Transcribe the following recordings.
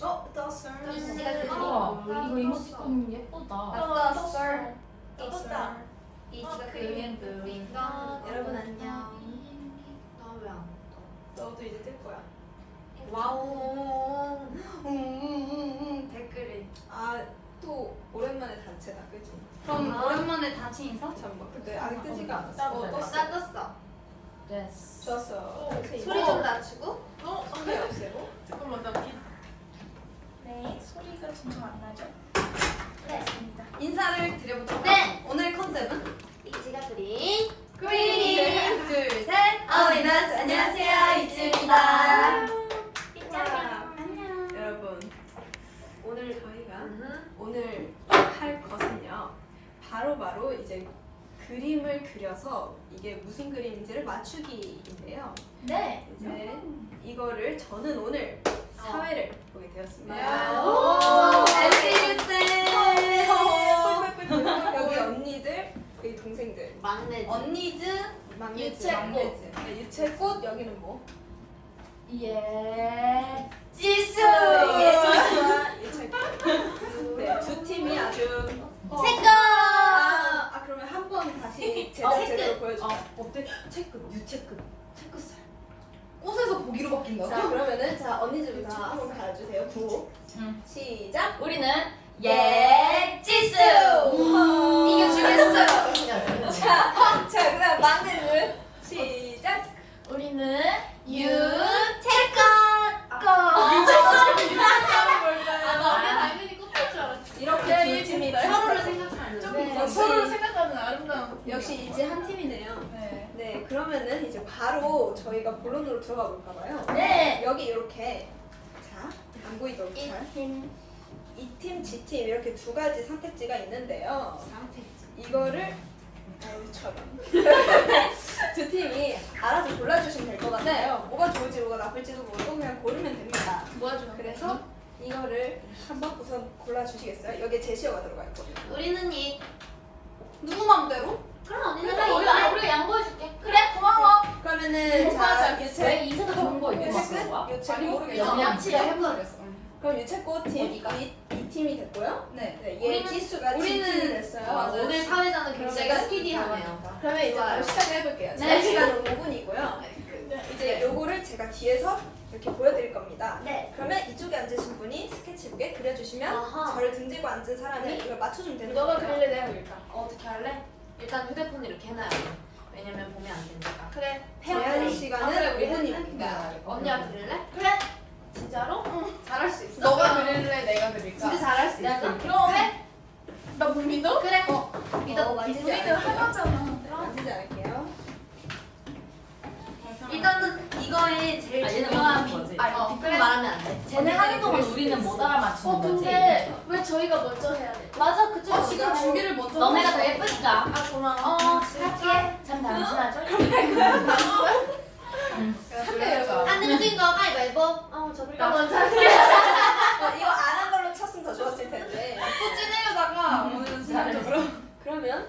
어, 그린 우와, 거. 이거 이모티콘 예쁘다. 아, 떴어. 떴다. 있지가 어, 그린 거. 여러분 안녕. 나왜안 너도 이제 뜰 거야. 와우. 음, 댓글이. 아, 또 오랜만에 단체다, 그지? 그럼 아. 오랜만에 단체 인사? 잠깐만. 근데 아직 뜨지가 않았어. 어, 떴어. 나 떴어. 됐어. 좋았어. 소리 좀 낮추고. 어, 소리 없애고. 잠깐만 나 기... 네, 소리가 진짜 안 나죠? 네. 인사를 드려보도록 네. 하겠습니다. 오늘 컨셉은 이지가 그린 그린. 둘, 셋. 어린아스 안녕하세요, 이지입니다. 삐짜. 안녕. 여러분, 오늘 저희가 음. 오늘 할 것은요. 바로 바로 이제 그림을 그려서 이게 무슨 그림인지를 맞추기인데요. 네. 이제 이거를 저는 오늘 사회를 보게 되었습니다. 네. 여기 언니들, 여기 동생들. 막내. 언니즈, 막내즈, 유채꽃. 막내즈. 네, 유채꽃 여기는 뭐? 예. 지수. 예, 지수와 유채꽃. 네, 두 팀이 아주 색깔. 아, 아 그러면 한 번 다시 어, 제대로 체크. 보여줄게요. 아, 어때? 체크, 유체크. 체크살. 꽃에서 고기로 바뀐다고? 자 그러면은 자 언니들부터 한번 가르주세요. 구호 응. 시작. 우리는 예, 지수. 이거 이거 죽였어요. 자, 자 그다음 막내는 시작. 우리는 유채꽃. 아 나는 당연히 꽃일 줄 알았지 이렇게 두 팀이 서로를 생각하는. 좀 네. 더 서로를 생각하는 아름다운 역시 이제 한 팀이네요. 네 네 그러면은 이제 바로 저희가 본론으로 들어가 볼까 봐요. 네. 여기 이렇게 자 안 보이도록 잘. 이 팀, 지팀 이렇게 두 가지 선택지가 있는데요. 이거를 아유처럼 두 팀이 알아서 골라주시면 될 것 같아요. 뭐가 좋을지 뭐가 나쁠지도 모르고 그냥 고르면 됩니다. 뭐가 좋아? 그래서 이거를 한번 우선 골라주시겠어요? 여기에 제시어가 들어가 있거든요. 우리는 이. 누구 맘대로? 그럼 언니는 그래, 우리, 이거. 우리 양보해줄게. 그래 고마워. 그러면은 오빠하지 자 않겠어요? 왜 유채 이세가 좋은 거 입고 유채 왔어, 뭐야? 끝? 유채 아니, 모르겠어. 양치를 해보겠어 그럼 유채꽃 팀? 이, 이 팀이 됐고요. 네 네, 얘 우리는- 지수가 G 팀이 됐어요. 맞아. 오늘 사회자는 굉장히 제가 스피디하네요. 그러면 이제. 바로 시작을 해볼게요. 네. 제 시간은 5분이고요. 이제 네. 요거를 제가 뒤에서 이렇게 보여드릴 겁니다. 네. 그러면 이쪽에 앉으신 분이 스케치북에 그려주시면 아하. 저를 등지고 앉은 사람이 네. 이걸 맞춰주면 되는 너가 거예요. 그릴래 내가 그릴까? 어떻게 할래? 일단 휴대폰 이렇게 해놔요. 왜냐면 보면 안 되니까. 그래 제한 페어플레이. 아, 시간은 그래, 우리 5분입니다. 언니가 그릴래? 그래. 진짜로? 응. 잘할 수 있어. 너가 그릴래 내가 그릴까? 진짜 잘할 수 있어. 그릴게. 그래. 나못 믿어? 그래. 믿어. 어, 만지지 우리는 않을게요. 하나잖아 만지지 않을게요. 일단은 이거에 제일 아, 얘는 중요한 맞는 거지. 아, 이거 어, 그래. 말하면 안 돼. 쟤네 하는 동안 우리는 못 알아맞히는 어 거지. 근데 왜 저희가 먼저 해야 돼? 맞아, 그쵸. 어 지금 준비를 먼저 너네가 더. 예쁘니까. 아, 고마워. 어, 할게. 참? 한대요 안 내면 거 가위바위보. 어, 저나 먼저 할게 어, 이거 안 한 걸로 쳤으면 더 좋았을 텐데. 또 찌내려다가 오늘은 순간적으로 그러면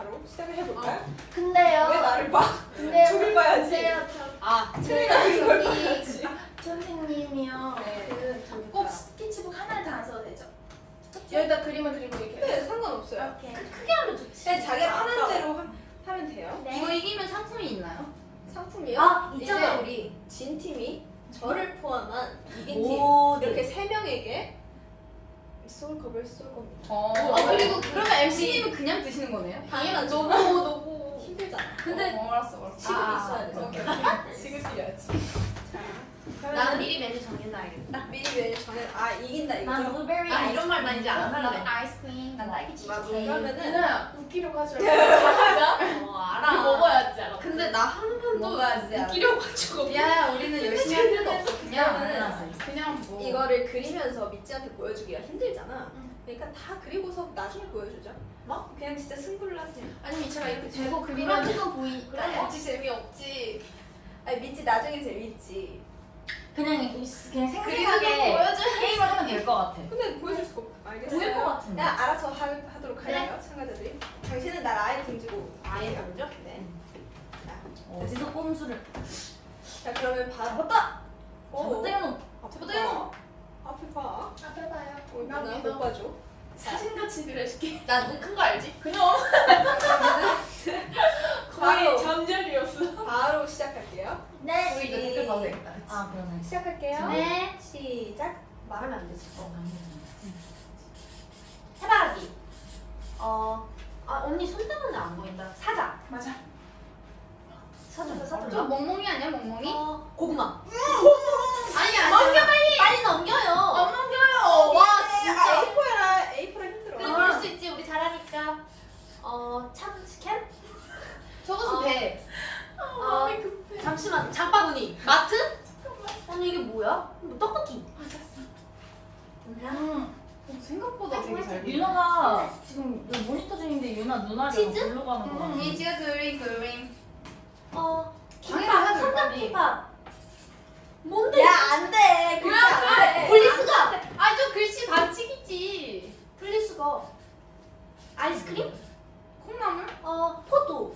바로 시작을 해볼까요? 근데요. 왜 나를 봐? 근데요. 저길 봐야지. 근데요. 저, 아, 트레이가 이걸 저기 봐야지. 선생님이요. 네. 그, 저기 꼭 스케치북 하나에 다안 써도 되죠? 여기다 그림을 그리고 이렇게 네, 상관없어요. 이렇게 크게 하면 좋지. 그냥 자기가 편한 대로 하, 하면 돼요. 네. 이거 이기면 상품이 있나요? 상품이요? 아, 있잖아, 우리. 진 팀이 저를 포함한 이긴 팀 오, 이렇게 세 명에게 쏠 겁을 쏠 겁니다. 어, 어, 그리고 그러면 MC님은 그냥 드시는 거네요? 당연하죠. 너무 너무 힘들잖아. 근데 어, 알았어 알았어 지금 아, 있어야 돼. 오케이 오케이 지금 드려야지 나는 미리 메뉴 정해놔야겠다. 미리 메뉴 정해. 아 이긴다 난 이거죠? 블루베리 아, 이런 말 나 이제 안 할래. 난 아이스크림. 난 딸기 치즈케이크. 그러면은 누나 웃기려고 하지 말고 진짜? 어, 알아. 이거 먹어야지 알아 근데 나 한 번도 먹어야지. 웃기려고 가지고 야 우리는 열심히 할 필요도 없어. 그냥 이거를 그리면서 미찌한테 보여주기가 힘들잖아. 그러니까 다 그리고서 나중에 보여주자. 뭐? 그냥 진짜 승부를 하세요. 아니 미채가 이렇게 대고 그런 그리면 식으로 보이니까. 그래야지 재미없지 아니 미찌 나중에 재밌지. 그냥 그냥 그리고 생생하게 보여줘야지. 게임을 하면 될 것 같아. 근데 보여줄 수가 없다. 알겠어요. 보일 것 같은데. 그냥 알아서 하, 하도록 그래. 할게요, 참가자들이. 당신은 날 아예 등지고 아예 요 먼저? 네. 자, 어디서 꼼수를. 자 그러면 바. 잡았다! 오. 잡았다, 이놈. 아, 잡았다, 앞에 봐. 앞에 봐요. 어, 난 나, 못 봐줘. 사진같이 그려줄게. 난큰거 알지? 그럼. 거의 잠자리였어. 바로 시작할게요. 네. 우리 이거 댓글 봐도 되겠다. 아, 그러네. 시작할게요. 네. 시작. 말하면 안 되지. 어, 해바라기. 어, 아, 언니 손 때문에 안 보인다. 사자. 맞아. 사자 사자. 저 멍멍이 아니야 멍멍이? 어, 고구마. 아니야. 넘겨 빨리. 빨리 넘겨요. 안 넘겨요. 와 아, 진짜. A4라 A4라 힘들어. 그래 그럴 수 있지. 우리 잘하니까. 어, 참치캔? 저것은 어. 배. 어, 잠시만. 장바구니. 마트? 아니 이게 뭐야? 뭐 떡볶이. 음. 생각보다 되게 잘. 유나가 지금 여기 모니터 중인데 유나 눈알이 치즈? 물러 가는 거 같아. 이지가 그림 그림. 어. 하죠, 삼각. 김밥. 뭔데? 야, 안 돼. 뭐야, 그렇게 안. 돼. 분리수거. 아저 글씨 반칙이지. 분리수거. 아이스크림? 콩나물? 어, 포도.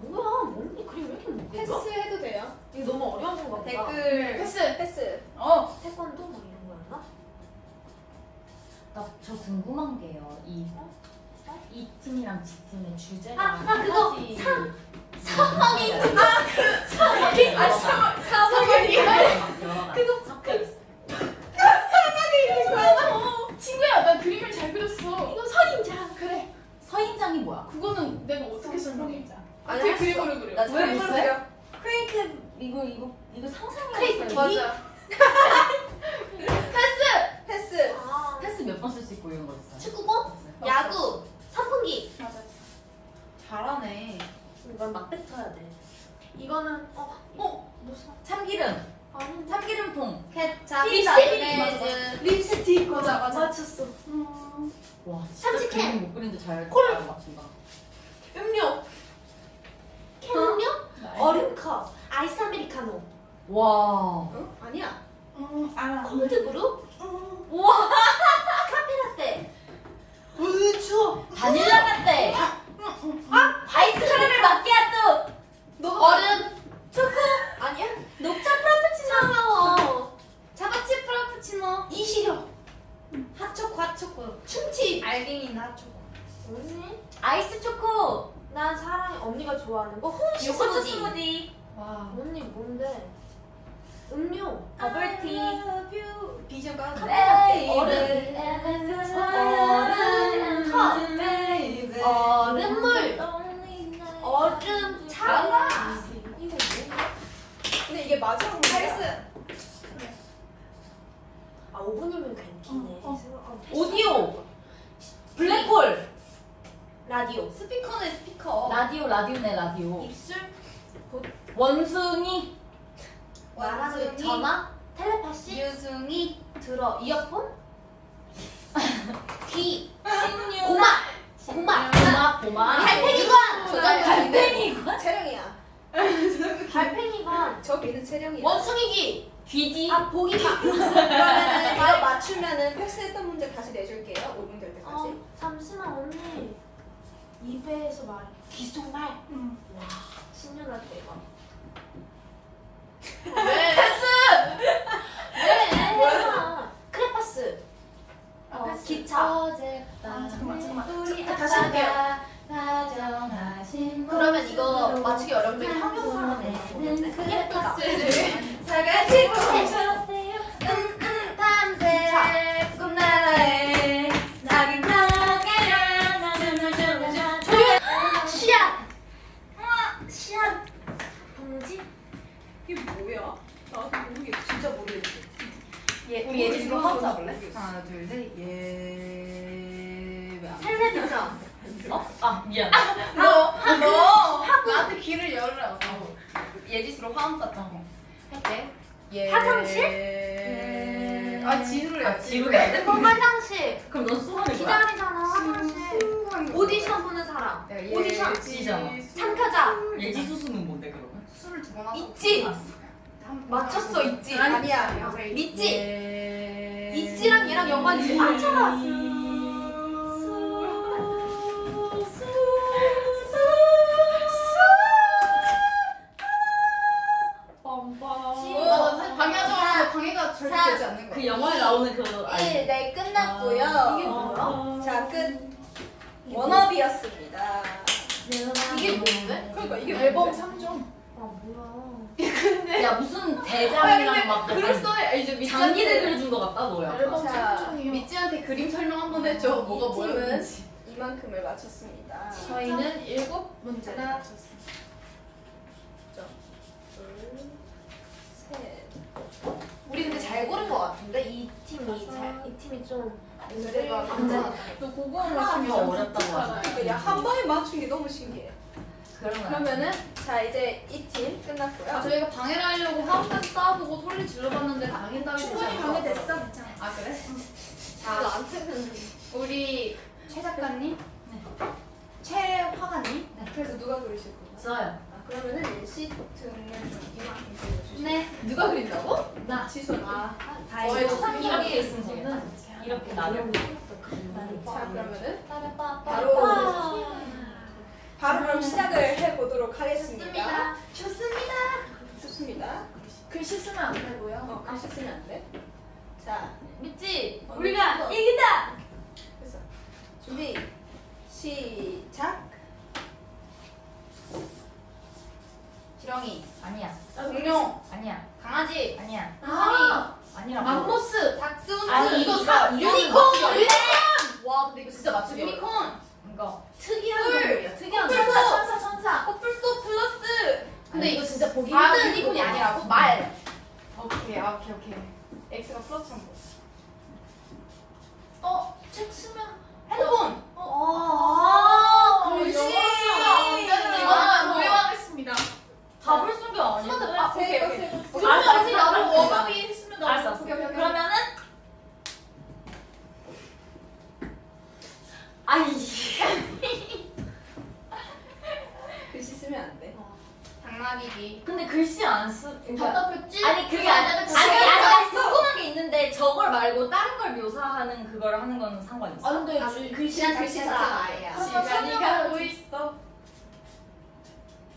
뭐야? 뭔데 그림 왜 이렇게 못 그려? 패스해도 돼요. 이거 너무 어려운 건가 보다. 댓글 패스. 패스. 어. 태권도 뭐 이런 거였나? 나 저 궁금한 게요. 이, 이 팀이랑 지 팀의 주제가 아, 아, 그거 한 가지 상- 상황이 사막이. 아 사막 사막이야. 그거 섞여 있어. 어, 친구야 나 그림을 잘 그렸어. 이거 선인장. 그래. 서인장이 뭐야? 그거는 내가 어떻게 설명해? 어떻게 할 수- 그림으로 그려? 나왜잘 그걸 못해? 그려? 크레이크 이거 이거 이거 상상이 크레이크. 맞아. 패스. 아, 패스 몇 번 쓸 수 있고 이런 거 있어요. 축구공? 야구. 선풍기. 맞아. 잘하네. 이건 막 뱉어야 돼. 이거는 어, 어, 무슨? 참기름. 아니, 참기름통. 케찹, 립스틱. 립스틱. 맞아, 맞아. 맞췄어. 와 진짜 참치캔. 그림 못 그리는데 잘 콜. 잘 맞춘다. 음료. 캔 음료? 얼음컵. 아이스 아메리카노. 와. 어? 아니야. 음 알아. 콜드브루? 우와. 카페라떼. 으 추워. 바닐라 라떼. 아 아이스 카라멜 마키아토. 얼음. 초코. 아니야? 녹차 프라푸치노. 자바칩 프라푸치노. 이 시려. 핫초코 핫초코. 춤치. 알갱이 핫초코. 언니? 아이스 초코. 난 사랑이 언니가 좋아하는 거 홍시 요거트 스무디. 스무디. 와. 언니 뭔데? 음료. 버블티. 비전가. 네. 얼음. 얼음. 컵. 얼음물. 얼음 차. 이거 뭐야? 근데 이게 마지막. 패스. 아 5분이면 괜찮네. 어, 생각하면 오디오. 블랙홀. 라디오. 스피커네 스피커. 라디오 라디오네 라디오. 입술. 원숭이. 원숭이. 전화. 텔레파시. 유승이. 들어. 이어폰. 귀. 신유. 고마. 고마. 고마 고마. 달팽이관. 달팽이관. 채령이야. 달팽이관. 저 비는 채령이야. 원숭이기. 귀지. 아 보기만. 그러면은 이거 맞추면은 패스했던 문제 다시 내줄게요. 5분 될 때까지. 어, 잠시만 언니. 입에서 말. 귀속말. 응. 와, 신년할 때 이거. 왜? 왜? 뭐야? 크레파스. 어, 패스. 기차. 아 잠깐만 잠깐만. 다시 할게요. 그러면 이거 맞추기 그 예쁘다. 패스를. 사가지고 탐색 꿈나라에 예, 우리 예지로 화음 잡을래? 하나 둘 셋. 예. 왜안 텔레비전. 어? 아 미안 너, 너 나한테 귀를 열으라고. 예지수로 화음 짰던 거 할게. 예. 화장실? 예. 아 지루해. 아, 지루해. 어, 화장실. 그럼 넌 수건을 뭐야? 기다리잖아, 화장실. 오디션 보는 사람. 예. 오디션. 지잖아. 참가자. 예지 수수는 뭔데 그러면? 술을 두번 하고. 있지. 맞췄어, 있지. 아니야. 믿지? 예. 있지랑 얘랑 연관이 많잖아. 맞췄습니다. 저희는 일곱 문제 하나, 맞췄습니다. 둘, 셋. 우리 근데 잘 고른 것 같은데 이 팀이 잘, 이 팀이 좀 문제가 괜찮았다. 너 고고한 하나가 맞추면 더 어렵다고 하지. 그러니까 야, 한 번에 맞춘 게 너무 신기해. 그러면 그러면은 자 이제 이팀 아, 끝났고요. 저희가 방해를 하려고 하우까지 쌓아보고 소리 질러봤는데 방해 따위 충분히 않을 방해 것 됐어. 같더라고요. 괜찮아. 아 그래? 자, 나한테는 우리 최 작가님, 최 화가님. 그래서 누가 그리실 거예요? 써요. 아, 그러면은 일시 등을 좀 이만큼 그려주시죠. 네. 누가 그린다고? 나. 아, 다행히 저희 초상이 이렇게 초상이 있으면 되겠다. 이렇게 나를 자 그러면은 바로 바로 바로 그럼 시작을 해보도록 하겠습니다. 좋습니다. 좋습니다. 글씨 쓰면 안 되고요. 어 글씨 쓰면 안 돼. 자 믿지? 어, 우리가. 이기다! 그래서 준비 시작. 지렁이, 아니야. 공룡, 아니야. 강아지, 아니야. 아, 아니라고. 맘모스, 닥스훈트, 아니, 이거 사, 유니콘, 맞추기 유니콘. 와, 근데 이거 진짜 맞추기 유니콘. 이거 특이한 뿔. 동물이야. 특이한. 천사, 천사, 천사. 커플소 플러스. 근데 이거 진짜 보기 아, 힘든 유니콘이. 아니라고? 말. 오케이, 아, 오케이, 오케이. X가 플러스 한 거. 어, 책 쓰면 핸드폰. 아. 이거는. 답을 쓴게 아니야. 아, 오케이, 세 거, 오케이. 세 거. 그러면 알았어, 언니 나도 알았어. 워너비 했으면 나 알았어. 오케이, 오케이, 오케이. 그러면은 아이 글씨 쓰면 안 돼. 당나귀기. 근데 글씨 안 쓰. 그러니까 답답했지? 아니 그게 아니라 아니 아니 나 궁금한 게 있는데 저걸 말고 다른 걸 묘사하는 그걸 하는 거는 상관 있어? 아, 근데 아, 주- 글씨 자체가 자체가 아예요. 시간이 설명을 가고 좀- 있어.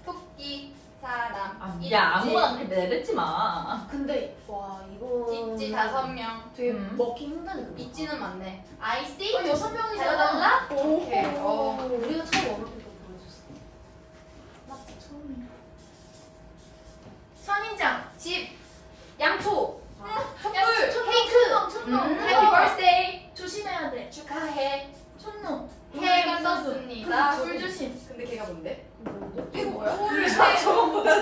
토끼, 사람, 아. 야 아무거나 그렇게 내뱉지 마. 근데 와 이거 있지 다섯 명. 되게 음. 먹기 힘든 있지는 많네. 아이씨. 어, 여섯 명이잖아. 오. 오케이. 어. 우리가 처음 어렵게 보여줬어 맞다 처음이야. 선인장, 집, 양초, 촛불, 케이크, 촛농 음, 해피 버스데이, 조심해야 돼 축하해. 촛농 해가 떴습니다. 그- 불 조심. 근데 걔가 뭔데? 이거 뭐야?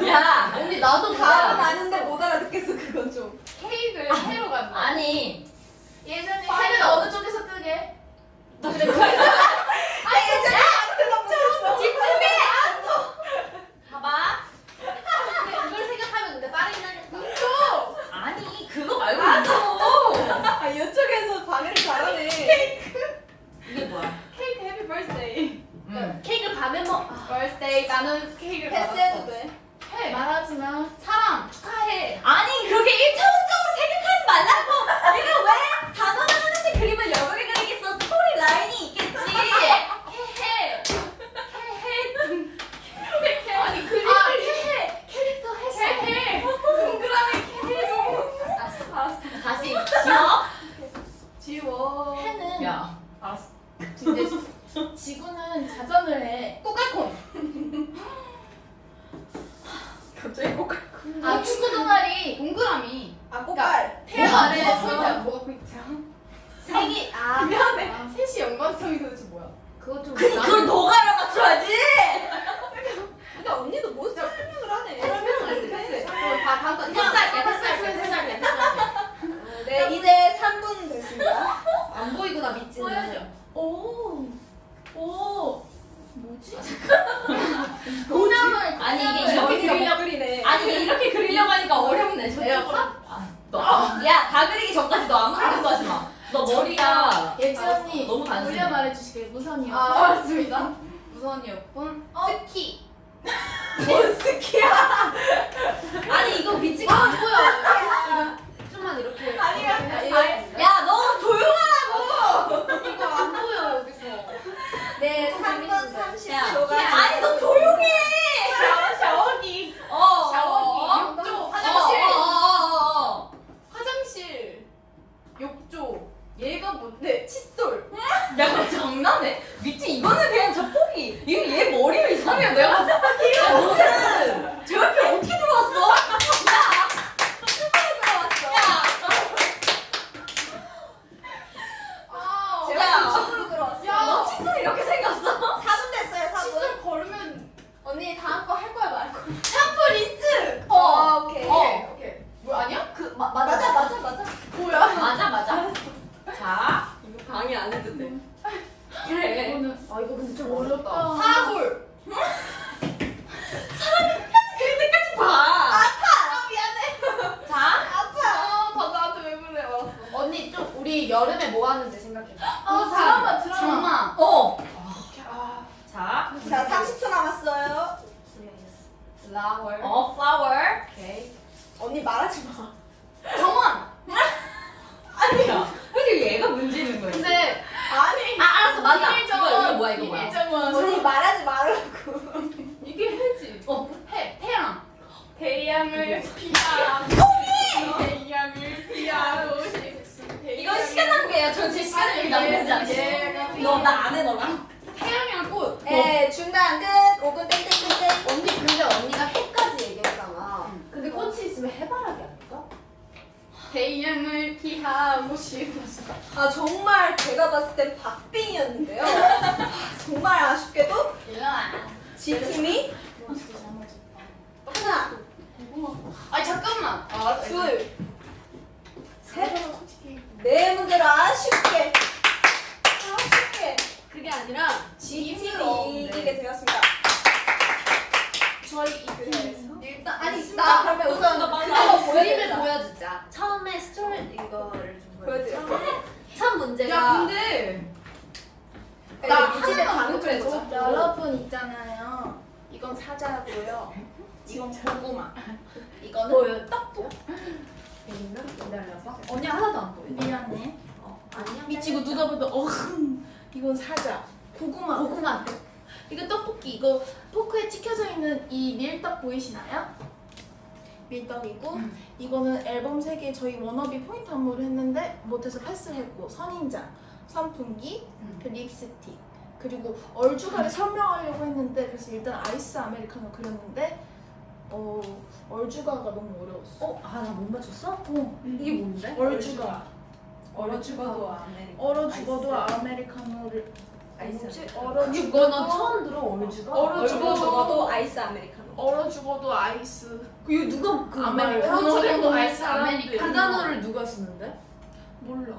야 언니 나도 답은 몰라. 아는데 못 알아듣겠어 그건 좀. 케이크를 해로 간다. 아니 예전에 해는 어느 쪽에서 뜨게? 너 그래 아 예전에 아무데나 못했어. 봐봐. 근데 이걸 생각하면 근데 빠르긴 하겠다 아니 그거 말고 이거. 아 이쪽에서 방해를 잘하네. 이게 뭐야? 케이크 happy birthday. 음. 케이크를 밤에 먹 아, birthday 나는 케이크를 패스해도 받았어. 돼. 해. 말하지만 사랑 축하해. 아니 그렇게 일차원적으로 생각하지 말라고. 내가 왜 단어를 하는데 그림을 여러 개 그리겠어? 스토리 라인이 있겠지. 해해. 해해. 아니 그림을 해. 캐릭터 했어 해해. 동그라미 해해. 알았어 알았어. 다시 지워. 지워. 해는 야 알았어. 근데 지구는 자전을 해. 꼬깔콘. 갑자기 꼭. 아 축구 동아리 동그라미. 아 꽃갈. 태양 뭐가 아래 뭐가 포인트야. 뭐가 포인트야? 생이 아 미안해. 연관성이 도대체 뭐야? 그거 좀그 그걸 너가 알아맞춰야지. 근데 언니도 뭐 설명을 하네. 설명을 했어, 패스. 그럼 다 다음 거 그냥 패스할게. 패스할게 패스할게. 네 이제 3분 됐습니다. 안 보이구나 밑지는. 보여줘. 오. 오. 뭐지? 고명을 아니 이게 이렇게 그리려 그리네. 아니 이게 이렇게 그리려고 하니까 어렵네. 저 에어컨? 야다 그리기 전까지 너 아무 생각도 하지 마. 너 머리가 예지 언니 너무 단순해. 돌려 말해주시길 무선이요. 아, 알았습니다. 무선이었군. 스키. 뭔 스키야? 아니 이거 미치가 안 보여. 좀만 이렇게 아니야. 아니, 야 너 조용하라고. 이거 안 보여 여기서. 네 3분 야, 30초가. 아니 너 조용해. 샤워기. 어. 샤워기. 어. 욕조. 어, 화장실. 어, 어, 어, 어. 화장실. 네 칫솔. 야, 너 장난해? 미치 이거는 그냥 저 포기. 이거 얘 머리가 이상해. 내가 봤을 때. 야, 너는 저 옆에 어떻게 들어왔어? 야, 들어왔어. 야, 아, 제가 야. 칫솔로 들어왔어. 야. 너 칫솔 이렇게 생겼어? 사분 됐어요 사분. 칫솔 걸으면 언니 다음 거 할 거야 말 거야? 샴푸 린스. 어 오케이. 어. 오케이. 뭐 아니야? 그 마, 맞아 맞아 맞아. 뭐야? 맞아 맞아. 자, 이거 강의 안 해도 돼. 그래. 이거는 아 이거 근데 좀 어렵다. 어렵다. 사골. 그릴 때까지 봐. 아 미안해. 자, 아파. 아, 다 나한테 왜 그래? 알았어. 언니 좀 우리 여름에 뭐 하는지 생각해. 아 드라마 드라마. 어. 아, 자, 자 30초 남았어요. 라월. 어, flower. 오케이. 언니 말하지 마. 정원. 아니야. 근데 얘가 문제는 거야. 근데 아니. 아, 알았어, 맞아. 비밀 이거 정원. 이거 뭐야, 이거 뭐야? 비밀 정원. 언니 말하지 말라고. 이게 해지. 어. 해 태양. 태양을 피하고 태양을 피하고 싶습니다. 이건 시간 낭비예요. 전제 시간을 낭비하지 않지. 너 나 안 해, 너랑. 태양이랑 꽃. 네 중단 끝. 5분 땡땡땡땡. 언니 근데 언니가 해까지 얘기했잖아. 응. 근데 꽃이 있으면 해바라기 아닐까? 태양을 피하고 싶었어. 아 정말 제가 봤을 땐 박빙이었는데요. 아, 정말 아쉽게도 일로와. G 팀이 하나, 아니 잠깐만. 아, 둘, 셋, 네 문제로 아쉽게 아쉽게 그게 아니라 G 힘이 팀이 없네. 이기게 되었습니다. 저희 이 일단 아니 나 그러면 우선 나 그거 그림을. 보여주자. 처음에 스토리 이거를 좀. 보여드려. 처음에 첫 문제가 야 근데 네, 나 하나만 좀 보여줘. 해보자. 여러분 있잖아요. 이건 사자고요. 이건 고구마. 이거는 보여 떡볶. 있나? 기다려봐. 언니 하나도 안 보여. 미안해. 어, 아니야. 미치고 누가 봐도 어흥 이건 사자. 고구마. 고구마. 이거 떡볶이 이거 포크에 찍혀져 있는 이 밀떡 보이시나요? 밀떡이고 이거는 앨범 3개 저희 워너비 포인트 안무를 했는데 못해서 패스를 했고 선인장, 선풍기, 그 립스틱 그리고 얼주가를 설명하려고 했는데 그래서 일단 아이스 아메리카노 그렸는데 어 얼주가가 너무 어려웠어. 어? 아 나 못 맞췄어? 어, 이게 뭔데? 얼주가 얼어 죽어도 안 얼어 죽어도 아메리카노를 아이스. 얼어 이거 난 죽어도 처음 들어 얼주가. 얼어 얼어 죽어도 죽어도 아이스 아메리카노. 얼어 죽어도 아이스 이거 누가 그 아메리카노 말- 그리고 그 아이스. 아메리카노. 그 단어를 누가 쓰는데? 몰라.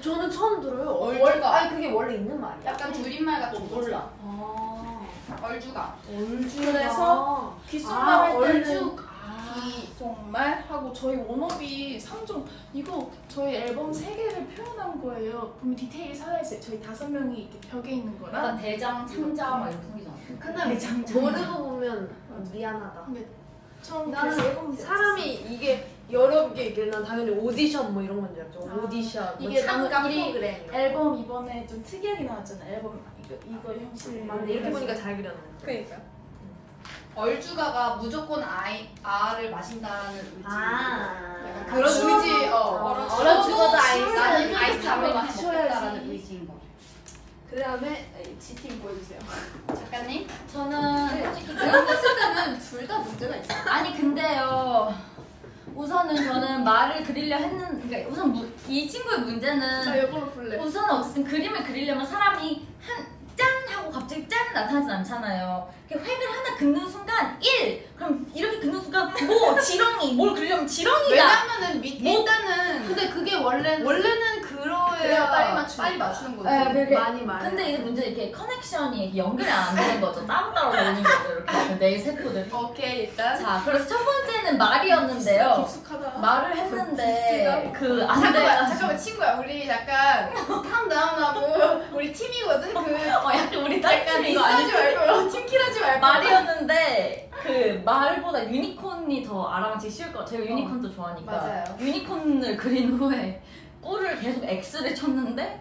저는 처음 들어요. 얼주가. 아니 그게 원래 있는 말이야? 약간 줄임말 같은 거 몰라. 아. 얼주가. 얼주가. 그래서 귓속말 아, 할 때는 얼죽. 아. 귓속말 하고 저희 워너비 상종 이거 저희 앨범 3개를 표현한 거예요. 보면 디테일이 살아있어요. 저희 다섯 명이 이렇게 벽에 있는 거랑 대장, 창자 막 이런 생기잖아. 근데 모르고 보면 미안하다. 처음 나는 앨범 사람이 이게 여러 개 있길래 난 당연히 오디션 뭐 이런 건줄 알죠. 아, 오디션, 뭐 이게 일이- 프로그램. 앨범 이번에 좀 특이하게 나왔잖아. 앨범 이거 이거 형식. 맞네 이렇게 보니까 잘 그렸네. 그러니까. 얼주가가 무조건 아이, 아를 마신다는 의지. 아. 약간 그런 의지, 어. 얼어- 얼어 죽어도 아이스 나는 아이스 아메리카노 마셔야지. 먹겠다라는 의지인 거죠. 그 다음에 G팀 보여주세요. 작가님? 저는 솔직히 내가 봤을 때는 둘 다 문제가 있어. 아니 근데요. 우선은 저는 말을 그리려 했는 그러니까 우선 무, 이 친구의 문제는 자 이걸로 볼래. 우선 어쨌든 그림을 그리려면 사람이 한 짠 하고 갑자기 짠 나타나진 않잖아요. 획을 하나 긋는 순간 1 그럼 이렇게 긋는 순간 뭐 지렁이 뭘 그리려면 지렁이다. 왜냐면은 밑, 뭐? 일단은 근데 그게 원래는 원래는 그래야 빨리 맞추는 빨리 맞추는 거지. 네, 그게 많이 많이. 근데 이제 문제 이렇게 connection이 연결이 안 되는 거죠. 따로따로 노는 거죠. 이렇게 내 세포들. 오케이 일단 자, 그래서 첫 번째는 말이었는데요. 깊숙하다. 말을 했는데 그안 잠깐만. 잠깐만 친구야 우리 약간 calm down하고 우리 팀이거든 그 어, 약간 우리 약간 딴 팀 이거? diss하지 말고 팀킬하지 말고 말이었는데 그 말보다 유니콘이 더 알아맞히기 쉬울 것 같아요. 제가 유니콘도 좋아하니까. 맞아요. 유니콘을 그린 후에 뿔을 계속 X를 쳤는데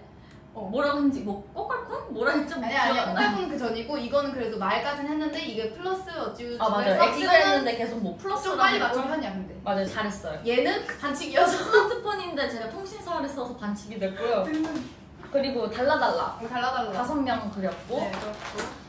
어. 뭐라고 했는지 뭐 꼬깔콘? 뭐라 했죠? 뭐안 나. 꼬깔콘 그 전이고 이거는 그래도 말까지는 했는데 이게 플러스 어찌우찌 아 맞아요. X를 했는데 계속 뭐 플러스 좀 빨리 맞춘 편이야 근데 맞아요. 잘했어요. 얘는 반칙이어서 스마트폰인데 제가 통신사를 써서 반칙이 됐고요. 그리고 달라달라 달라달라 다섯 명 그렸고 네, 그렇고.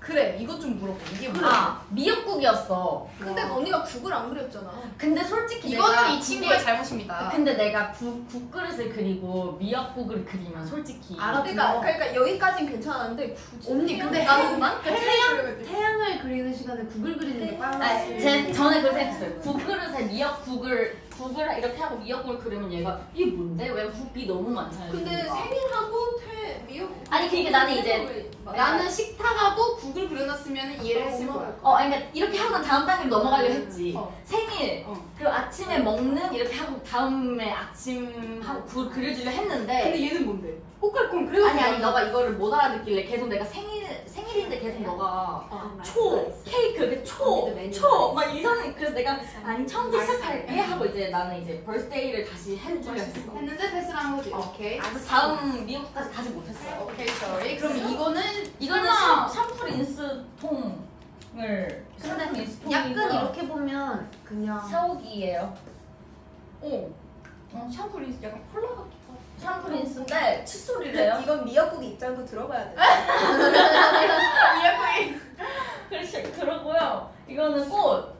그래 이것 좀 물어봐 이게 뭐야 아 미역국이었어. 근데 언니가 국을 안 그렸잖아. 근데 솔직히 내가 이거는 이 친구의 국에- 잘못입니다 근데 내가 국, 국그릇을 그리고 미역국을 그리면 솔직히 알아. 그러니까 어. 그러니까 여기까진 괜찮았는데 굳이 언니 근데 나만 태양 태양을 그리는 시간에 국을 그리는 게 아, 빨라지 제, 전에 그렇게 생각했어요. 국그릇에 미역국을 국을 이렇게 하고 미역국을 그리면 얘가 이게 뭔데? 왜 국이 너무 많잖아요. 근데. 생일하고 퇴 미역 아니, 그러니까 나는 이제 나는 식탁하고 국을 그려놨으면 이해를 했을 거야. 어, 아니, 그러니까 이렇게 하고 난 다음 단계로 넘어가려 했지. 어. 생일 어. 그리고 아침에 먹는 이렇게 하고 다음에 아침 하고 국을 그려주려 했는데 근데 얘는 뭔데? 꼬깔콘 그래도 아니 아니 너가 이거를 못 알아듣길래 계속 내가 생일 생일인데 계속 너가 초 케이크 초초막 이상해. 그래서 내가 아니 처음부터 시작할게 하고 이제 나는 이제 벌스데이를 다시 해주려 했어. 했는데 패스를 한 거지. 어. 오케이. 다음 미국까지 가지 못 했어요 오케이 sorry. 그럼 이거는 이거는 설마 샴- 샴푸 린스 통을 샴푸 린스 약간 통이고요 이렇게 보면 그냥 샤워기예요. 어, 어 샴푸 린스 약간 콜라 같기도 하고. 샴푸 린스인데 칫솔이래요. 이건 미역국 입장도 들어봐야 돼. 그렇지 그러고요. 이거는 꽃.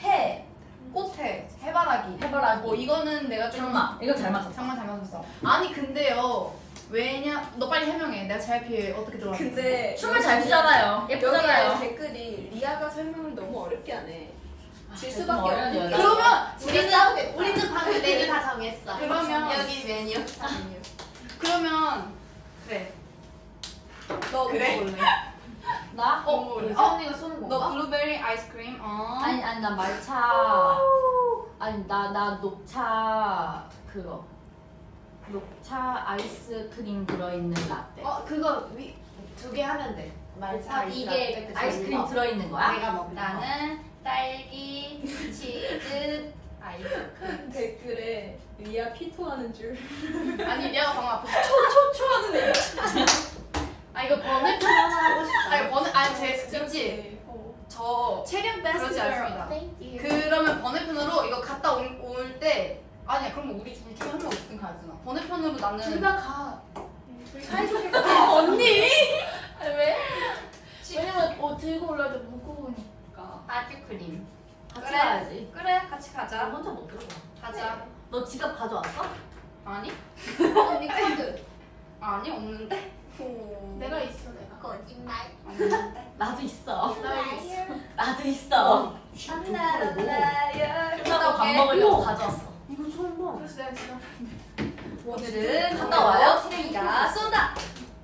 해, 꽃에 해바라기. 해바라기. 뭐 이거는 내가 좀 장마. 이거 잘 맞았어. 장마 잘 맞았어. 아니 근데요 왜냐 너 빨리 해명해 내가 JYP 어떻게 들어왔는지 근데 춤을 잘 추잖아요 예쁘잖아요 댓글이 리아가 설명을 너무 어렵게 하네. 질좀 수밖에 없네. 여자. 그러면 우리는 싸우겠다. 우리는 방금 메뉴 다 정했어. 그러면- 여기 메뉴. 그러면 그래 너 그래? 뭐 볼래? 나? 어, 어, 어, 선이가 쏘는 너 건가? 블루베리 아이스크림 어 아니 아니 나 말차 아니 나 나 녹차 그거 녹차 아이스크림 들어있는 라떼 어 그거 위두개 하면 돼. 말차 이게 그 아이스크림 거. 들어있는 거야? 내가 먹는 거. 나는 딸기 치즈 아이스크림 댓글에 리아 피토하는 줄. 아니 내가 방금 앞에 초초초 하는 애 아 이거 번외편 하나 하고 싶다 아 이거 번외 아니 제 있지 어. 저 체력 그렇지 않습니다 그러면 번외편으로 이거 갔다 올때 아니야 그럼 우리 둘 중에 한 명 어쨌든 가야잖아 번외편으로 나는 둘 다 가. 사이좋게 가 언니 왜? 왜냐면 어 들고 올라도 무거우니까. 아이스크림 같이 그래. 가야지 그래 같이 나 가자 혼자 못 들어가 가자 너 지갑 가져왔어? 아니 언니 카드. 아니 없는데 어. 내가 있어 내가. 거짓말. 없는데 나도 있어 나 있어. 나도 있어 끝나고 밥 먹으려고 가져왔어 이거 처음 봐. 그래서 내가 지금 오늘은 갔다 와요 트레이가 쏜다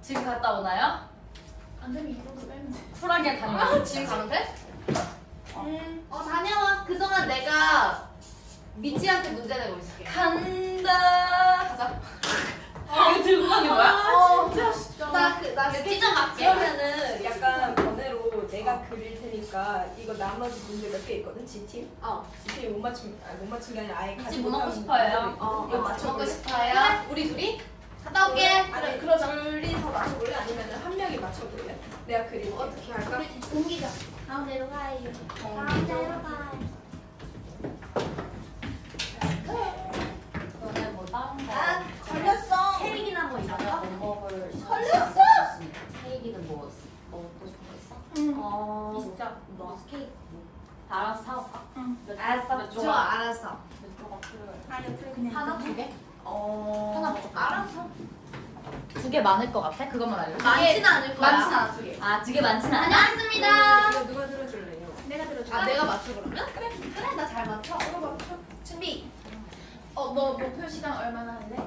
지금 갔다 오나요? 안 되면 이걸로 빼면 돼. 쿨하게 다녀 지금 가면 돼? 어 다녀와. 그동안 내가 미치한테 문제 내고 있을게. 간다 가자 어, 이거 들고 가는 거야? 어 진짜. 나그나 찢어 맞게. 그러면은 약간 번외로 내가 그릴 테니까 이거 나머지 문제 몇개 있거든 G팀. 어. G팀이 못 맞춤 아니 못 맞춘 게 아니라 아예 같이 뭐 먹고 싶어요? 어. 이거 먹고 맞춰볼래? 싶어요. 우리 둘이? 갔다 올게. 아니 그러자 둘이서 맞춰볼래? 아니면 한 명이 맞춰볼래? 내가 그릴게. 어떻게 할까? 옮기자. 가운데로 가요. 어, 가운데로 가요. 너네 뭐 다른 거 아 걸렸어. 뭐 거? 뭐 먹을 걸렸어! 케이크는 뭐 먹고 싶은 거 있어? 응. 어 있어. 뭐 케이크 뭐다 알아서 사올까? 응. 몇- 알았어. 몇 좋아, 조각? 알았어. 몇 조각 필요해? 아니 그냥 하나 두 개? 어. 하나 먹어 알았어. 두개 많을 것 같아? 그것만 알려줘 많지는 않을 거야. 많진 않아 두 개 아 두 개 많진 않아? 다녀왔습니다. 이거 누가 들어줄래요? 내가 들어줄게. 아 내가 맞춰 그러면? 그래, 그래, 나 잘 맞춰. 준비. 어 너 목표 시간 얼마나 할래?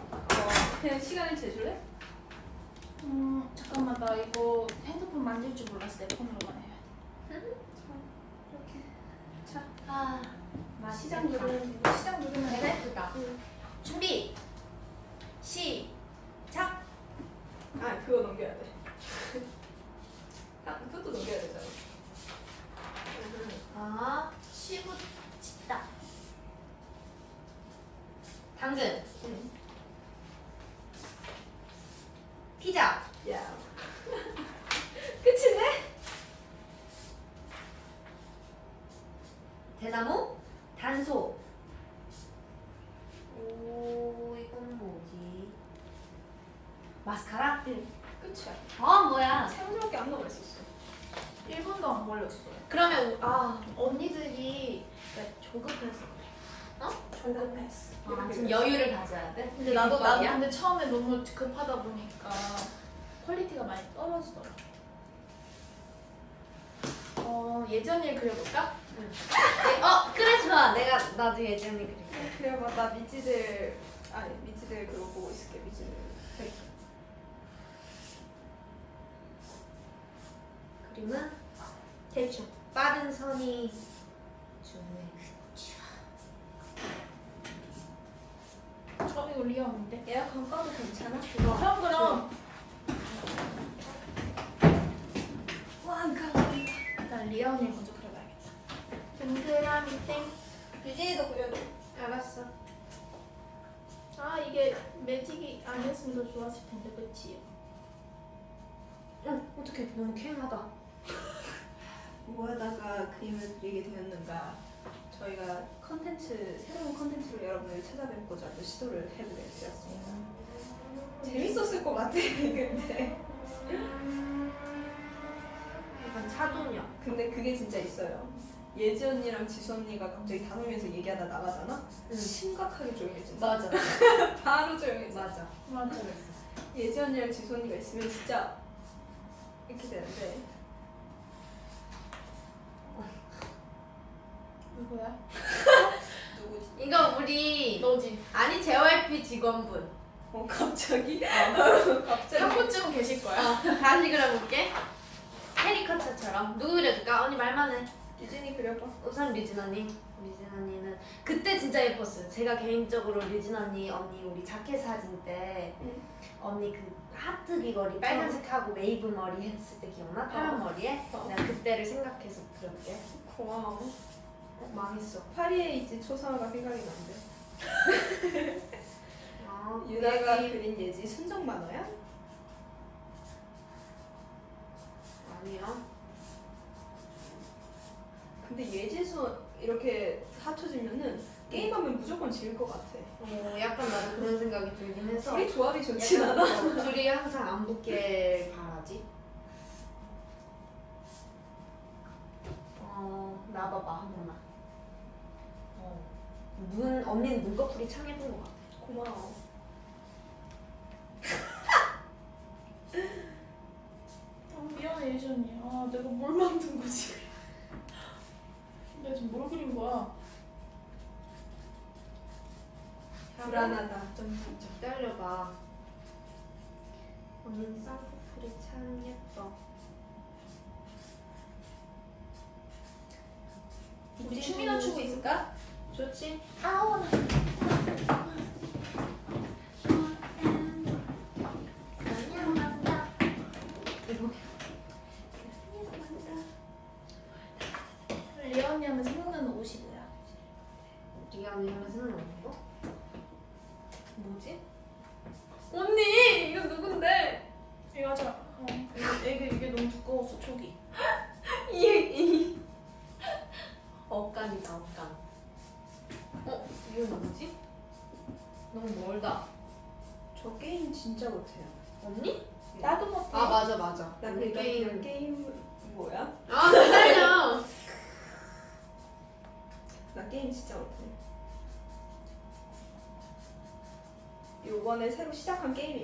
그냥 시간을 재줄래? 음 잠깐만 나 이거 핸드폰 만질 줄 몰랐어 내 폰으로만 해. 아, 시작 누르면 시작 누르면 돼. 그가. 준비. 시작. 아 그거 넘겨야 돼. 아 그것도 넘겨야 되잖아. 아, 쉬고 싶다. 당근. 피자. 야. 끝인데? 대나무, 단소. 오, 이건 뭐지? 마스카라? 응. 끝이야. 아, 뭐야? 세 개밖에 안 남아있었어. 1분도 안 걸렸어. 그러면, 아, 언니들이 그러니까 조급해서. 그래. 조급했어. 아 지금 여유를 가져야 돼? 근데 나도 나도? 근데 처음에 너무 급하다 보니까 quality가 많이 떨어지더라. 어 예전 일 그려볼까? 네, 어 그래 좋아. 내가 나도 예전에 그랬어. 그래봐 나 미지들 아니 미지들 그거 보고 있을게 미지들. 그림은 대충 빠른 선이 저 이거 리얼인데. 에어컨 꺼도 괜찮아? 그거 그럼 그럼. 일단 리얼이 먼저 그려봐야겠다. 동그라미 땡. 유진이도 그려줘. 알았어. 아 이게 매직이 안 했으면 더 좋았을 텐데 그치요? 응 어떡해 너무 쾌하다. 뭐하다가 그림을 그리게 되었는가? 저희가 컨텐츠 새로운 컨텐츠로 여러분을 찾아뵙고자 또 시도를 해보게 되었습니다. 재밌었을 것 같아 근데 약간 차도녀. 근데 그게 진짜 있어요. 예지 언니랑 지수 언니가 갑자기 다니면서 얘기하다 나가잖아. 응. 심각하게 조용해진다. 맞아. 바로 조용해져. 맞아. 맞아. 예지 언니랑 지수 언니가 있으면 진짜 이렇게 되는데 누구야? 누구지? 이거 우리 너지. 아니 JYP 직원분. 어 갑자기? 갑자기? 한 분쯤은 계실 거야. 어, 다시 그려볼게. 캐리커처처럼 누구 그려줄까? 언니 말만 해. 류진이 그려봐. 우선 류진 언니. 류진 언니는 그때 진짜 예뻤어요. 제가 개인적으로 류진 언니 언니 우리 자켓 사진 때 응. 언니 그 하트 귀걸이 빨간색 하고 웨이브 머리 했을 때 기억나? 파란 머리에? 어. 내가 그때를 생각해서 그릴게. 고마워. 어, 망했어. 파리에 있지 초상화가 생각이 난대. 아, 유나가 여기- 그린 예지 순정 만화야? 아니야. 근데 예지수 이렇게 합쳐지면은 게임하면 무조건 질것 같아. 어, 약간 나도 그런 생각이 들긴 해서. 우리 조합이 좋진 않아. 어, 둘이 항상 안 붙게 바라지. 어, 나 봐봐 한 번만. 어, 눈 언니는 눈꺼풀이 참 예쁜 것 같아. 고마워. 아, 미안해 예전이. 아 내가 뭘 만든 거지? 내가 지금 뭘 그린 거야? 불안하다. 좀 기다려봐. 언니는 쌍꺼풀이 참 예뻐. 우리 춤이나 추고 있을까? 좋지? 아우. 리 언니? 나도 못해. 아 맞아 맞아. 나 그러니까 게임 게임. 게임 뭐야? 아 기다려. 나 게임 진짜 못해. 요번에 새로 시작한 게임이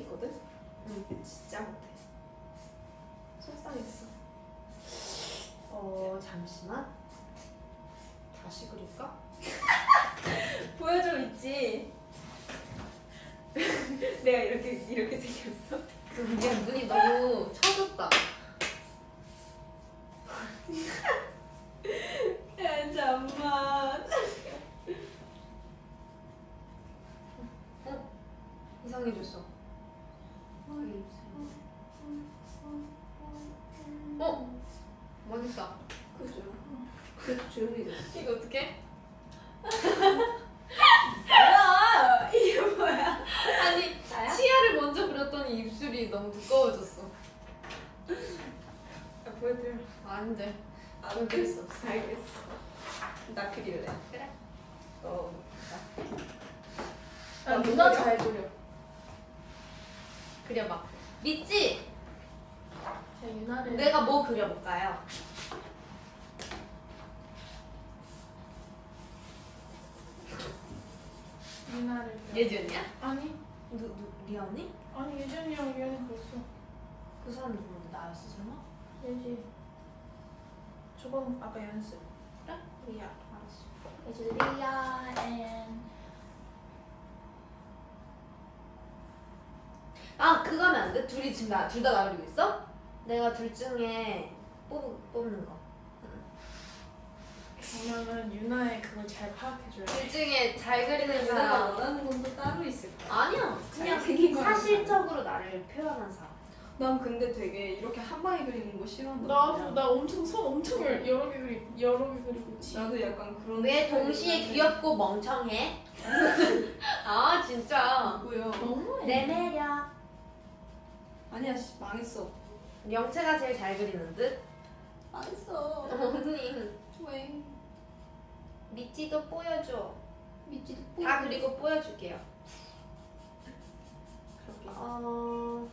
해졌어. 어? 망했다. 그죠. 그 조용히 됐어. 이거 어떡해? 뭐야? 이게 뭐야? 아니 나야? 치아를 먼저 그렸더니 입술이 너무 두꺼워졌어. 아, 보여드려. 안 돼. 안. 알겠어. 나 그릴래. 그래. 어. 나 누나 잘 그려. 그려봐. 믿지? 자 유나를 내가 뭐 그려볼까요? 유나를 예준이야? 아니 누, 누, 리언이? 아니 예준이랑 리안이 그랬어 그 사람 누구인데 나였어 설마? 예지 아까 연습 그래? 리아 알았어 and 아 그거 하면 안 돼? 둘이 지금 나, 둘 다나 그리고 있어? 내가 둘 중에 뽑, 뽑는 거. 그러면은 유나의 그걸 잘 파악해줘야 돼. 둘 중에 잘 그리는 사람. 원하는 건또 따로 있을까? 아니야. 그냥 사실적으로 나를 표현한 사람 난 근데 되게 이렇게 한 방에 그리는 거 싫어한다. 나도 나 엄청 손 엄청 여러 개 그리 여러 개 그리고 있지 나도 약간 그런. 왜 동시에. 귀엽고 멍청해? 아 진짜 누구요? 너무해 내 매력 아니야 씨, 망했어. 영채가 제일 잘 그리는 듯? 망했어. 언니 왜? 미찌도 보여줘 미치도 다 그리고 보여줄게요 그렇게. 어...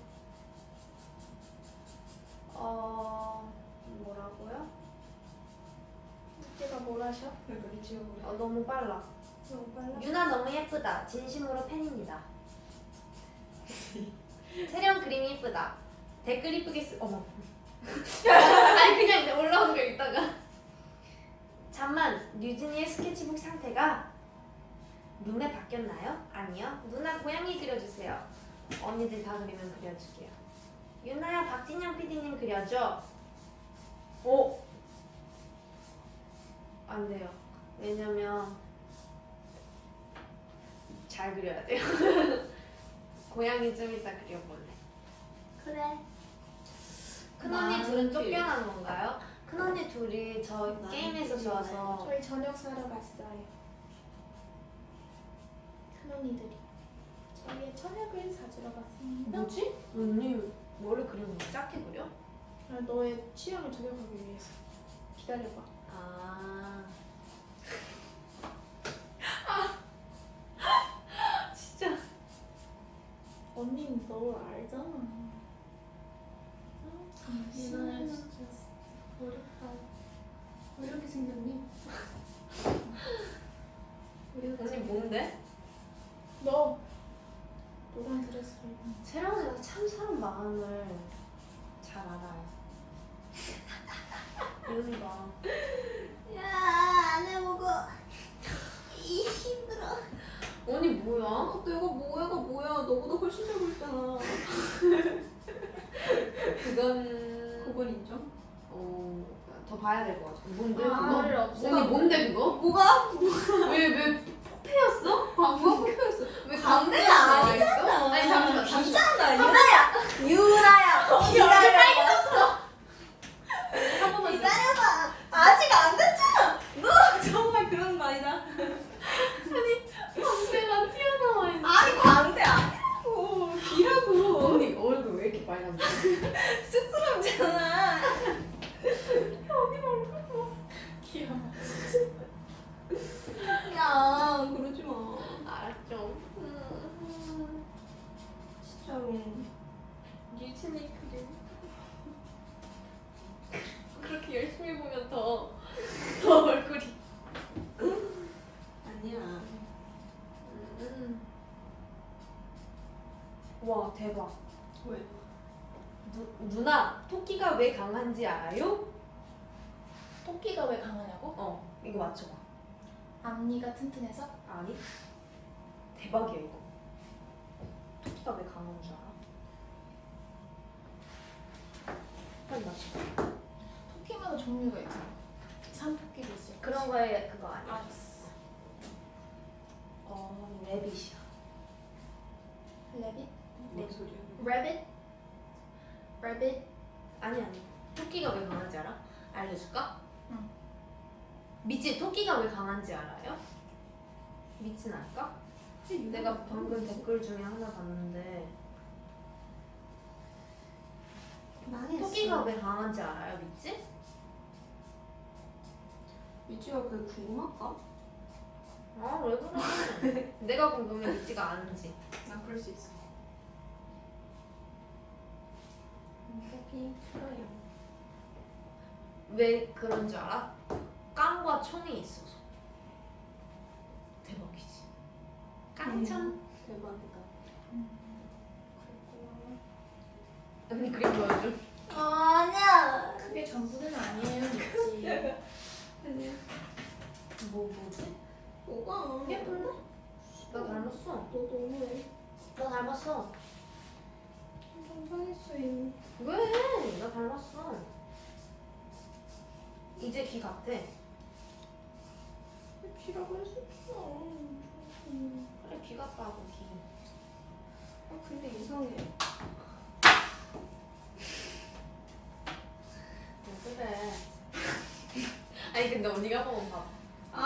어... 뭐라고요? 내가 뭘 하셔? 왜 그리 지워버려? 어, 너무 빨라 너무 빨라. 유나 너무 예쁘다 진심으로 팬입니다 세령 그림 이쁘다 댓글 이쁘게 쓰... 어머 아니 그냥 올라오는 거 읽다가 잠만 류진이의 스케치북 상태가 눈에 바뀌었나요? 아니요 누나 고양이 그려주세요 언니들 다 그리면 그려줄게요 유나야 박진영 PD님 그려줘 오! 안 돼요 왜냐면 잘 그려야 돼요 고양이 좀 이따 그려볼래 그래 큰언니 둘은. 쫓겨난 건가요? 큰언니 둘이 저. 게임에서 좋아서 저희 저녁 사러 갔어요 큰언니들이 저희의 저녁을 사주러 갔습니다 뭐지? 언니 머리 그리는 거 작게 그려? 아, 너의 취향을 저격하기 위해서. 기다려봐. 아. 진짜. 언니는 널 알잖아 유나야 진짜 어렵다. 왜 이렇게 생겼니? 언니 뭔데? 너 노란 드레스를 입은 세령 언니가 참 사람 마음을 잘 알아요 이러지 마 야안 해보고 이 힘들어. 언니 뭐야? 어, 내가 뭐야가 뭐야? 너보다 훨씬 잘 그렸잖아. 그건 그건 인정? 어, 더 봐야 될 것 같아. 뭔데 아, 그거? 말을 없애. 언니 뭔데 그거? 뭐가? 왜왜 포페였어? 광고가 뽑혔어. 왜 광대가 광대가 아니잖아. 아니 잠시만 잠시만. 비잖아. 유나야. 유나야. 기다려. 한 번만 기다려봐. 아직 안 됐잖아. 너 정말 그런 거 아니다. 광대가 튀어나와 있는. 아니 광대 아니라고. 기라고. 언니 얼굴 왜 이렇게 빨간데? 쑥스럽잖아. 귀여워 야 그러지 마. 알았죠. 음, 진짜로. 유진이 그림. 그렇게 열심히 보면 더, 더 얼굴이. 아니야. 음. 와 대박. 왜? 누, 누나 토끼가 왜 강한지 알아요? 토끼가 왜 강하냐고? 어 이거 맞춰봐. 앞니가 튼튼해서? 아니? 대박이야 이거. 강한지 알아요? 믿지는 알까? 내가 방금 댓글 중에 하나 봤는데 망했어. 토끼가 왜 강한지 알아요, 믿지? 믿지가 그게 궁금할까? 아 왜 그래? 내가 궁금해 믿지가 아는지. 난 그럴 수 있어. 비프라임. 왜 그런 줄 알아? 깡과 총이 있어서. 대박이지. 깡총. 대박이다. 언니 그림 보여줘. 아니야. 그게 전부는 아니에요, 미지. 뭐 뭐지? 뭐가? 예쁜데? 나 닮았어. 너 너무해. 나 닮았어. 좀 상했어요. 왜? 나 닮았어. 이제 귀 같아. 귀라고 할 수. 음. 그래 귀 같다고 귀. 아 근데 이상해. 왜 그래? 아니 근데 언니가 한번 봐. 아,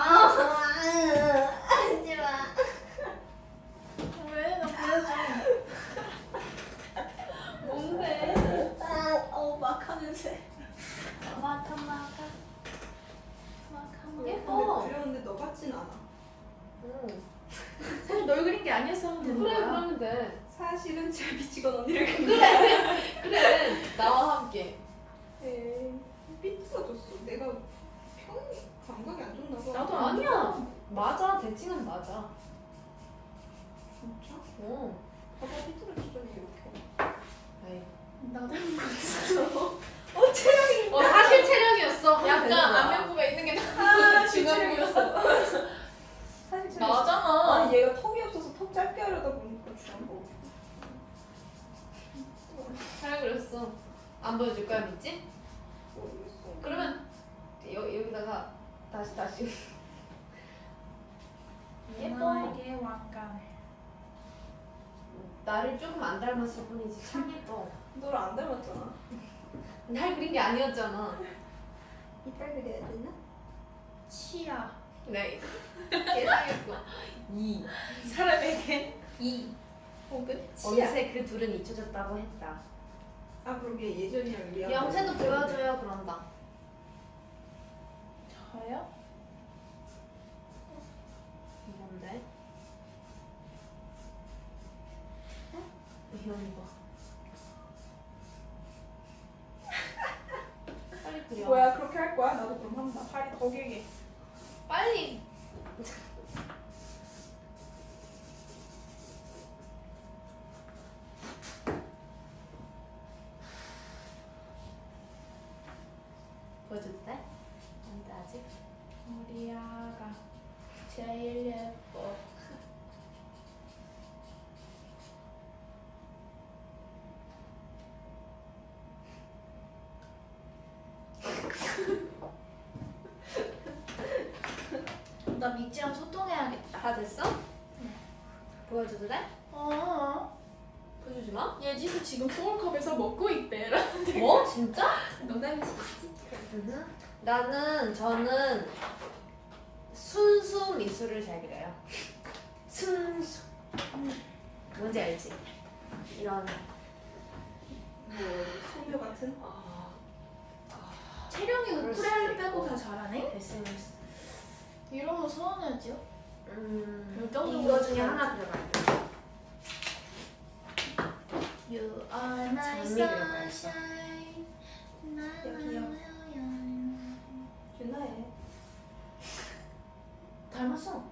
하지 마. 왜? 나 보여줘. 뭔데? 아, 어, 마카 냄새. 마카 마카. 근데 예뻐. 그렸는데 너 같진 않아. 응. 사실 널 그린 게 아니었으면 되는 그래 거야. 그러면 돼. 사실은 잘 미치건 언니를 그린 그래 나와 함께. 에이, 삐뚤어졌어. 내가 평 감각이 안 좋나 봐. 나도 안 아니야. 맞아 대칭은 맞아. 진짜? 어. 봐봐 삐뚤어지더니 이렇게. 에이. 나 닮은 거 있어. 어 체력이. 어 사실 체력이었어. 약간 되는구나. 안면부가 있는 게아나 진짜 중간 보였어. 나잖아. 아니 얘가 턱이 없어서 턱 짧게 하려다 보니까 주한 거. 잘 그렸어. 안 보여줄 거야 믿지? 모르겠어. 그러면 여, 여기다가 다시 다시. 예뻐. 나에게 왕관. 나를 조금 안 닮았을 뿐이지 참 예뻐. 너를 안 닮았잖아. 날 그린 게 아니었잖아. 이빨 그려야 되나? 치아. 네. 예상했어. 이. 사람에게. 이. 혹은 어느새 그 둘은 잊혀졌다고 했다. 아 그러게 예전이랑 리아. 영채도 보여줘요 그런다. 저요? 뭔데? 이현이 봐. 빨리 그려. 뭐야 그렇게 할 거야? 나도 그럼 한다. 다리 더 길게. 빨리. 보여줘도 돼? 안돼 아직. 우리 아가 제일 예뻐. 지금 소울컵에서 먹고 있대. 뭐? 진짜? 농담이지. 나는 저는 순수 미술을 잘 그려요. 순수. 뭔지 알지? 이런. 뭐 소녀 같은? 어, 채령이 그럴 수도 우쿨렐레. 빼고 다 잘하네? 글쎄. 이러면 서운하지요? 음. 이거 중에 잘- 하나 그려봐요. You 그려봐야겠다. sunshine. 여기요. 닮았어.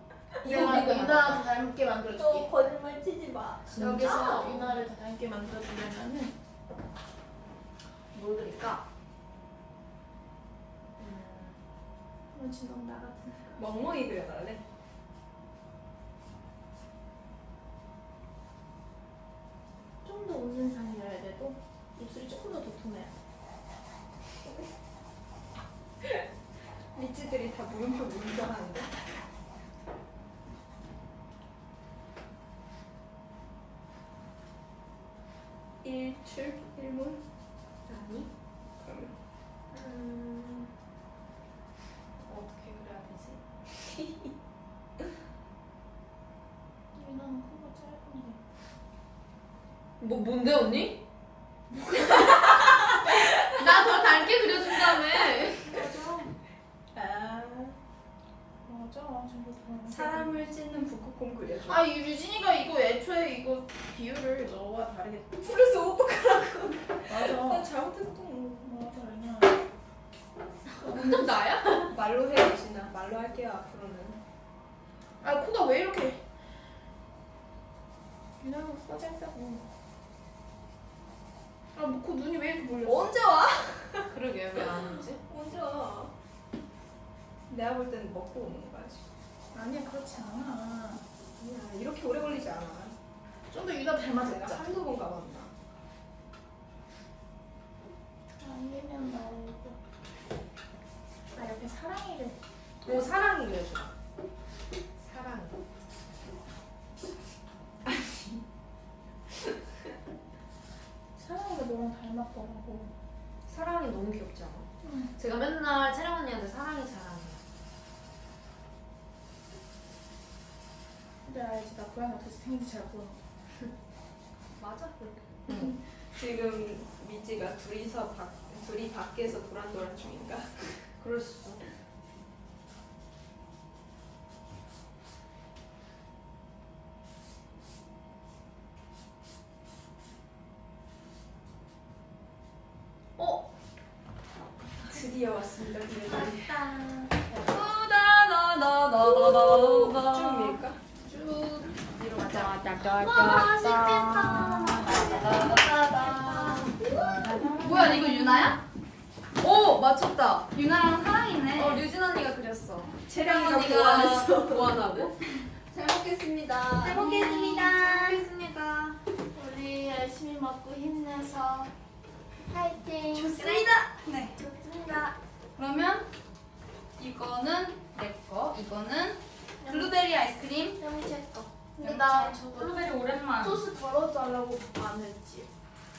내가 이거 유나 더 닮게 만들어줄게. 거짓말 치지 마. 여기서 유나를 더 닮게 만들어주려면은 뭘 그릴까? 진짜 너무 나 같은. 멍멍이 그려달래. 좀 더 웃는 상이어야 되고 입술이 조금 더 도톰해야 돼. 리치들이 다 물음표 물음표 하는데. 일출 일몰 아니. 그러면 음. 어떻게 그려야 되지? 유나는 코가 짧은데. 뭐 뭔데 언니? 나 더 닮게 그려준다며. 맞아. 아 맞아. 저거 더. 사람을 찢는 북극곰 그려줘. 아, 이 유진이가 이거 애초에 이거 비율을 너와 다르게. 그래서 어떡하라고? 맞아. 난 잘못했어. 나야? 말로 해 유진아. 말로 할게요 앞으로는. 아 코가 왜 이렇게 유나가 써잘싸고 아코 눈이 왜 이렇게 몰려 언제 와? 그러게 왜 안 오지? 언제 와? 내가 볼 때는 먹고 오는 거야 지금. 아니야 그렇지 않아 아니야 이렇게 오래 걸리지 않아. 좀 더 유나 내가 닮아졌자 한두 번 가봤나? 아니면 말고 아 옆에 사랑이를 오 사랑이 그려줘. 사랑. 사랑이가 너랑 닮았더라고 사랑이 너무 귀엽지 않아? 응. 제가 맨날 채령 언니한테 사랑이 자랑해. 근데 알지 나 고양이 어떻게 생긴지 잘 보여 맞아 그렇게. 지금 미지가 둘이서 밖 둘이 밖에서 도란도란 중인가? 그럴 수있어. 어? 드디어 왔습니다. 기회들이. 쭉 밀까? 쭉 뒤로 가자. 뭐야 이거 유나야? 오 맞췄다 유나랑 사랑이네 어 류진 언니가 그렸어. 채령이가 언니가 보완했어. 보완하고. 잘 먹겠습니다. 잘 먹겠습니다. 먹겠습니다. 우리 열심히 먹고 힘내서 파이팅 좋습니다 네 좋습니다 그러면 이거는 내 거 이거는 블루베리 아이스크림 여기 제 거 근데 나 저거 블루베리 오랜만. 소스 덜어달라고 안 했지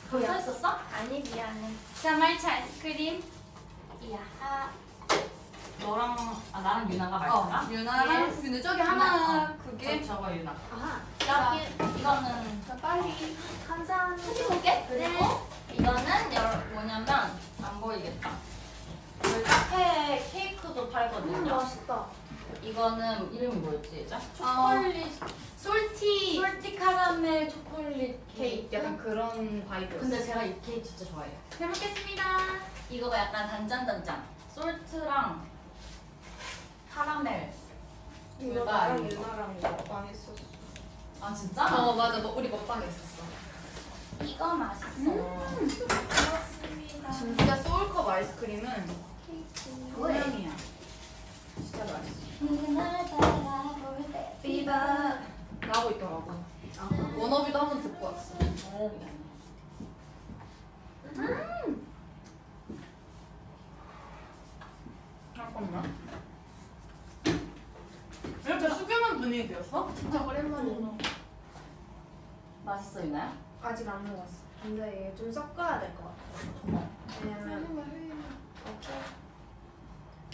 거기 써 있었어? 아니 미안해 자 말차 아이스크림 이야 너랑 아 나랑 유나가 어 말거나? 유나랑 근데 저기 하나 그게 저 저거 유나. 아 여기 이거는 나 빨리 감사합니다. 사진 볼게. 그리고 이거는 열, 뭐냐면 안 보이겠다. 저희 카페 케이크도 팔거든요. 맛있다 이거는 이름이 뭐였지? 어, 초콜릿, salty salty caramel 초콜릿 케이크 약간 그런 vibe였어 근데 제가 이 케이크 진짜 좋아해요. 잘 먹겠습니다 이거가 약간 단짠단짠. salt랑 caramel. 이거 나랑. 유나랑 먹방했었어. 아 진짜? 어 맞아 너 우리 먹방에 있었어 이거 맛있어. 진짜 소울컵 아이스크림은 고양이야. 진짜 맛있어 비바. 나오고 있더라고 아, 워너비도 한번 듣고 왔어 잠깐만. 이렇게 수교만 분위기 되었어? 진짜 오랜만이네 맛있어 유나야? 아직 안 먹었어. 근데 이게 좀 섞어야 될 것 같아. 왜냐면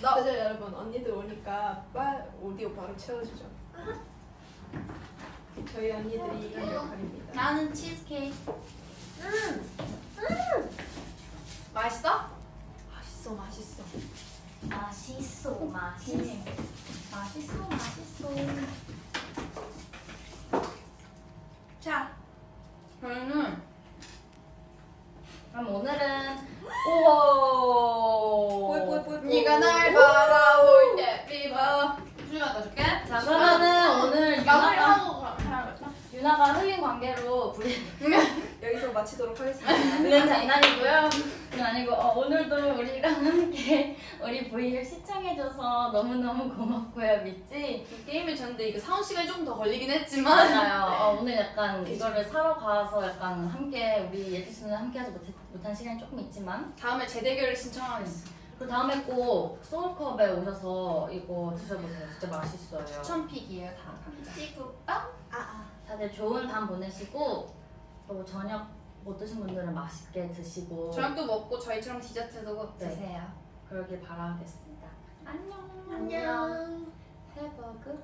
나 그죠 여러분 언니들 오니까 빨 오디오 바로 채워주죠. 저희 언니들이 이런 역할입니다. 나는 치즈케이크 맛있어? 맛있어 맛있어. 맛있어, 맛있어. 맛있어, 맛있어. 자 저희는 그럼 오늘은 우와. 뽀이뽀이뽀이. 네가 날 바라볼 때 비바 주가 떠줄게 자 그러면은 오늘 마무리 유나가 하고 그럼 하나 더 유나가 흘린 관계로 부리 마치도록 하겠습니다. 는 장난이고요. 그건 아니고 어, 오늘도 우리랑 함께 우리 V를 시청해줘서 너무너무 고맙고요, 믿지? 게임을 졌는데 이거 사온 시간이 조금 더 걸리긴 했지만 맞아요. 어, 오늘 약간 이거를 사러 가서 약간 함께 우리 예지수는 함께하지 못했, 못한 시간이 조금 있지만 다음에 재대결을 신청하겠어 그 다음에 꼭 소울컵에 오셔서 이거 드셔보세요. 진짜 맛있어요. 추천픽이에요 다 찌국빵 아 아. 다들 좋은 밤 보내시고 또 저녁 못 드신 분들은 맛있게 드시고 저녁도 먹고 저희처럼 디저트도 꼭 네. 드세요. 그러길 바라겠습니다. 안녕. 안녕. 해버그.